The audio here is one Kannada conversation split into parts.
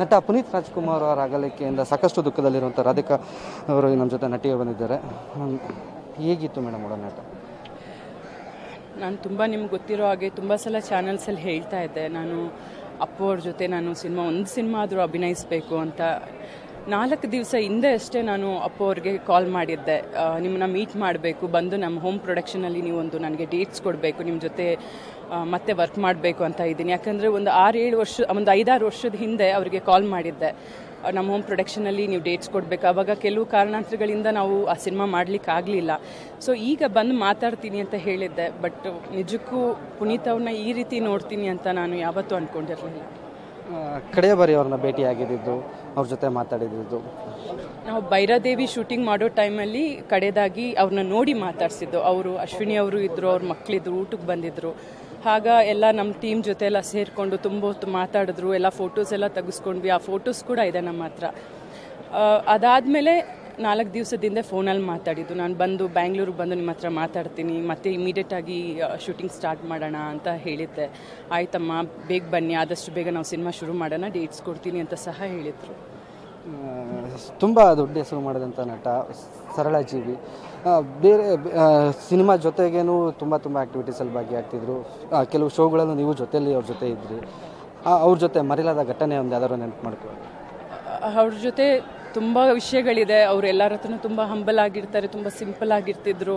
ನಟ ಪುನೀತ್ ರಾಜ್ಕುಮಾರ್ ಅವರ ಅಗಲಿಕೆಯಿಂದ ಸಾಕಷ್ಟು ದುಃಖದಲ್ಲಿರುವಂಥ ರಾಧಿಕಾ ಅವರು ನಮ್ಮ ಜೊತೆ ನಟಿಗೆ ಬಂದಿದ್ದಾರೆ. ಹೇಗಿತ್ತು ಮೇಡಮ್ ಒಡನಾಟ ನಾನು ತುಂಬ ನಿಮ್ಗೆ ಗೊತ್ತಿರೋ ಹಾಗೆ ತುಂಬ ಸಲ ಚಾನಲ್ಸಲ್ಲಿ ಹೇಳ್ತಾ ಇದ್ದೆ ನಾನು ಅಪ್ಪು ಅವ್ರ ಜೊತೆ ನಾನು ಸಿನಿಮಾ, ಒಂದು ಸಿನಿಮಾ ಆದರೂ ಅಭಿನಯಿಸಬೇಕು ಅಂತ ನಾಲ್ಕು ದಿವಸ ಹಿಂದೆ ಅಷ್ಟೇ ನಾನು ಅಪ್ಪ ಅವ್ರಿಗೆ ಕಾಲ್ ಮಾಡಿದ್ದೆ. ನಿಮ್ಮನ್ನ ಮೀಟ್ ಮಾಡಬೇಕು, ಬಂದು ನಮ್ಮ ಹೋಮ್ ಪ್ರೊಡಕ್ಷನಲ್ಲಿ ನೀವೊಂದು ನನಗೆ ಡೇಟ್ಸ್ ಕೊಡಬೇಕು ನಿಮ್ಮ ಜೊತೆ ಮತ್ತೆ ವರ್ಕ್ ಮಾಡಬೇಕು ಅಂತ ಇದ್ದೀನಿ. ಯಾಕಂದರೆ ಒಂದು ಆರು ಏಳು ವರ್ಷ, ಒಂದು ಐದಾರು ವರ್ಷದ ಹಿಂದೆ ಅವರಿಗೆ ಕಾಲ್ ಮಾಡಿದ್ದೆ. ನಮ್ಮ ಹೋಮ್ ಪ್ರೊಡಕ್ಷನಲ್ಲಿ ನೀವು ಡೇಟ್ಸ್ ಕೊಡಬೇಕು. ಆವಾಗ ಕೆಲವು ಕಾರಣಾಂತರಗಳಿಂದ ನಾವು ಆ ಸಿನಿಮಾ ಮಾಡ್ಲಿಕ್ಕೆ ಆಗಲಿಲ್ಲ. ಸೊ ಈಗ ಬಂದು ಮಾತಾಡ್ತೀನಿ ಅಂತ ಹೇಳಿದ್ದೆ. ಬಟ್ ನಿಜಕ್ಕೂ ಪುನೀತ್ ಅವ್ರನ್ನ ಈ ರೀತಿ ನೋಡ್ತೀನಿ ಅಂತ ನಾನು ಯಾವತ್ತೂ ಅಂದ್ಕೊಂಡಿರಲಿಲ್ಲ ಕಡೆಯ ಬಾರಿ ಅವ್ರನ್ನ ಭೇಟಿಯಾಗಿದ್ದು, ಅವ್ರ ಜೊತೆ ಮಾತಾಡಿದ್ದು. ನಾವು ಭೈರಾದೇವಿ ಶೂಟಿಂಗ್ ಮಾಡೋ ಟೈಮಲ್ಲಿ ಕಡೆದಾಗಿ ಅವ್ರನ್ನ ನೋಡಿ ಮಾತಾಡಿಸಿದ್ದು. ಅವರು ಅಶ್ವಿನಿ ಅವರು ಇದ್ದರು ಅವ್ರ ಮಕ್ಕಳಿದ್ರು ಊಟಕ್ಕೆ ಬಂದಿದ್ರು. ಆಗ ಎಲ್ಲ ನಮ್ಮ ಟೀಮ್ ಜೊತೆ ಎಲ್ಲ ಸೇರಿಕೊಂಡು ತುಂಬ ಹೊತ್ತು ಮಾತಾಡಿದ್ರು. ಎಲ್ಲ ಫೋಟೋಸ್ ಎಲ್ಲ ತೆಗೆಸ್ಕೊಂಡ್ವಿ. ಆ ಫೋಟೋಸ್ ಕೂಡ ಇದೆ ನಮ್ಮ ಹತ್ರ. ಅದಾದಮೇಲೆ ನಾಲ್ಕು ದಿವಸದಿಂದ ಫೋನಲ್ಲಿ ಮಾತಾಡಿದ್ದು. ನಾನು ಬಂದು ಬ್ಯಾಂಗ್ಳೂರಿಗೆ ಬಂದು ನಿಮ್ಮ ಹತ್ರ ಮಾತಾಡ್ತೀನಿ ಮತ್ತೆ ಇಮಿಡಿಯೇಟಾಗಿ ಶೂಟಿಂಗ್ ಸ್ಟಾರ್ಟ್ ಮಾಡೋಣ ಅಂತ ಹೇಳಿದ್ದೆ. ಆಯ್ತಮ್ಮ ಬೇಗ ಬನ್ನಿ ಆದಷ್ಟು ಬೇಗ ನಾವು ಸಿನಿಮಾ ಶುರು ಮಾಡೋಣ ಡೇಟ್ಸ್ ಕೊಡ್ತೀನಿ ಅಂತ ಸಹ ಹೇಳಿದರು. ತುಂಬ ದೊಡ್ಡ ಹೆಸರು ಮಾಡಿದಂಥ ನಟ ಸರಳ ಜೀವಿ. ಬೇರೆ ಸಿನಿಮಾ ಜೊತೆಗೇನು ತುಂಬ ತುಂಬ ಆ್ಯಕ್ಟಿವಿಟೀಸಲ್ಲಿ ಭಾಗಿಯಾಗ್ತಿದ್ರು. ಕೆಲವು ಶೋಗಳಲ್ಲೂ ನೀವು ಜೊತೆಯಲ್ಲಿ ಅವ್ರ ಜೊತೆ ಇದ್ರಿ. ಆ, ಅವ್ರ ಜೊತೆ ಮರಿಲಾದ ಘಟನೆ ಒಂದು ಯಾವ್ದಾದ್ರು ನೆನಪು ಮಾಡ್ಕೊಳ್ಳಿ ಅವ್ರ ಜೊತೆ ತುಂಬ ವಿಷಯಗಳಿದೆ. ಅವರೆಲ್ಲರ ಎಲ್ಲರ ಹತ್ರನೂ ತುಂಬ ಹಂಬಲ್ ಆಗಿರ್ತಾರೆ, ತುಂಬ ಸಿಂಪಲ್ ಆಗಿರ್ತಿದ್ರು.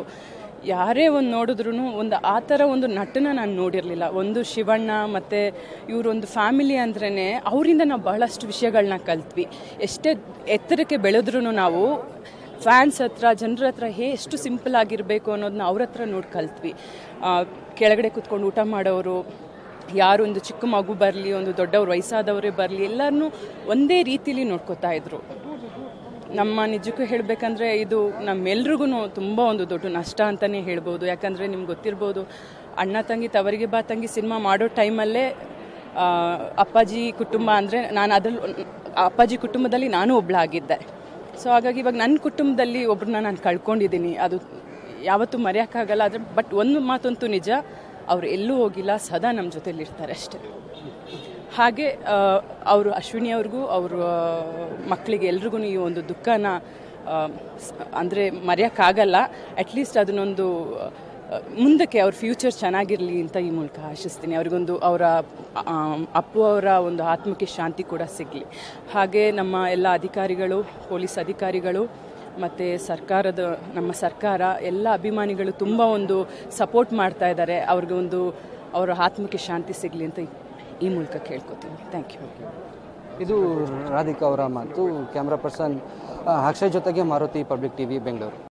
ಯಾರೇ ಒಂದು ನೋಡಿದ್ರು ಒಂದು ಆ ಥರ ಒಂದು ನಟನ ನಾನು ನೋಡಿರಲಿಲ್ಲ. ಒಂದು ಶಿವಣ್ಣ ಮತ್ತು ಇವರೊಂದು ಫ್ಯಾಮಿಲಿ ಅಂದ್ರೇ ಅವರಿಂದ ನಾವು ಬಹಳಷ್ಟು ವಿಷಯಗಳನ್ನ ಕಲ್ತ್ವಿ. ಎಷ್ಟೇ ಎತ್ತರಕ್ಕೆ ಬೆಳೆದ್ರೂ ನಾವು ಫ್ಯಾನ್ಸ್ ಹತ್ರ, ಜನರ ಹತ್ರ ಹೇ ಎಷ್ಟು ಸಿಂಪಲ್ ಆಗಿರಬೇಕು ಅನ್ನೋದನ್ನ ಅವ್ರ ಹತ್ರ ನೋಡಿ ಕಲ್ತ್ವಿ. ಕೆಳಗಡೆ ಕೂತ್ಕೊಂಡು ಊಟ ಮಾಡೋರು, ಯಾರು ಒಂದು ಚಿಕ್ಕ ಮಗು ಬರಲಿ, ಒಂದು ದೊಡ್ಡವ್ರು ವಯಸ್ಸಾದವರೇ ಬರಲಿ ಎಲ್ಲರನ್ನೂ ಒಂದೇ ರೀತಿಲಿ ನೋಡ್ಕೋತಾ ಇದ್ರು. ನಮ್ಮ ನಿಜಕ್ಕೂ ಹೇಳಬೇಕಂದ್ರೆ ಇದು ನಮ್ಮೆಲ್ರಿಗೂ ತುಂಬ ಒಂದು ದೊಡ್ಡ ನಷ್ಟ ಅಂತಲೇ ಹೇಳ್ಬೋದು. ಯಾಕಂದರೆ ನಿಮ್ಗೆ ಗೊತ್ತಿರ್ಬೋದು, ಅಣ್ಣ ತಂಗಿ ತವರಿಗೆ ಬಾ ತಂಗಿ ಸಿನಿಮಾ ಮಾಡೋ ಟೈಮಲ್ಲೇ ಅಪ್ಪಾಜಿ ಕುಟುಂಬ ಅಂದರೆ ನಾನು ಅದರಲ್ಲಿ ಅಪ್ಪಾಜಿ ಕುಟುಂಬದಲ್ಲಿ ನಾನು ಒಬ್ಬಳಾಗಿದ್ದೆ ಸೊ ಹಾಗಾಗಿ ಇವಾಗ ನನ್ನ ಕುಟುಂಬದಲ್ಲಿ ಒಬ್ರನ್ನ ನಾನು ಕಳ್ಕೊಂಡಿದ್ದೀನಿ ಅದು ಯಾವತ್ತೂ ಮರೆಯೋಕ್ಕಾಗಲ್ಲ. ಆದರೆ ಬಟ್ ಒಂದು ಮಾತಂತೂ ನಿಜ, ಅವ್ರು ಎಲ್ಲೂ ಹೋಗಿಲ್ಲ, ಸದಾ ನಮ್ಮ ಜೊತೆಲಿ ಇರ್ತಾರೆ ಅಷ್ಟೇ. ಹಾಗೆ ಅವರು ಅಶ್ವಿನಿ ಅವ್ರಿಗೂ, ಅವ್ರ ಮಕ್ಕಳಿಗೆ ಎಲ್ರಿಗೂ ಈ ಒಂದು ದುಃಖನ ಅಂದರೆ ಮರೆಯೋಕ್ಕಾಗಲ್ಲ. ಅಟ್ಲೀಸ್ಟ್ ಅದನ್ನೊಂದು ಮುಂದಕ್ಕೆ ಅವ್ರ ಫ್ಯೂಚರ್ ಚೆನ್ನಾಗಿರಲಿ ಅಂತ ಈ ಮೂಲಕ ಆಶಿಸ್ತೀನಿ. ಅವ್ರಿಗೊಂದು ಅವರ ಅಪ್ಪು ಅವರ ಒಂದು ಆತ್ಮಕ್ಕೆ ಶಾಂತಿ ಕೂಡ ಸಿಗಲಿ. ಹಾಗೆ ನಮ್ಮ ಎಲ್ಲ ಅಧಿಕಾರಿಗಳು, ಪೊಲೀಸ್ ಅಧಿಕಾರಿಗಳು, ಮತ್ತು ಸರ್ಕಾರದ, ನಮ್ಮ ಸರ್ಕಾರ, ಎಲ್ಲ ಅಭಿಮಾನಿಗಳು ತುಂಬ ಒಂದು ಸಪೋರ್ಟ್ ಮಾಡ್ತಾ ಇದ್ದಾರೆ. ಅವ್ರಿಗೆ ಒಂದು ಅವರ ಆತ್ಮಕ್ಕೆ ಶಾಂತಿ ಸಿಗಲಿ ಅಂತ ಈ ಮೂಲಕ ಕೇಳ್ಕೊತೀನಿ. ಥ್ಯಾಂಕ್ ಯು ಇದು ರಾಧಿಕಾ ಅವರ ಮಾತು. ಕ್ಯಾಮ್ರಾ ಪರ್ಸನ್ ಅಕ್ಷಯ್ ಜೊತೆಗೆ ಮಾರುತಿ ಪಬ್ಲಿಕ್ ಟಿವಿ ಬೆಂಗಳೂರು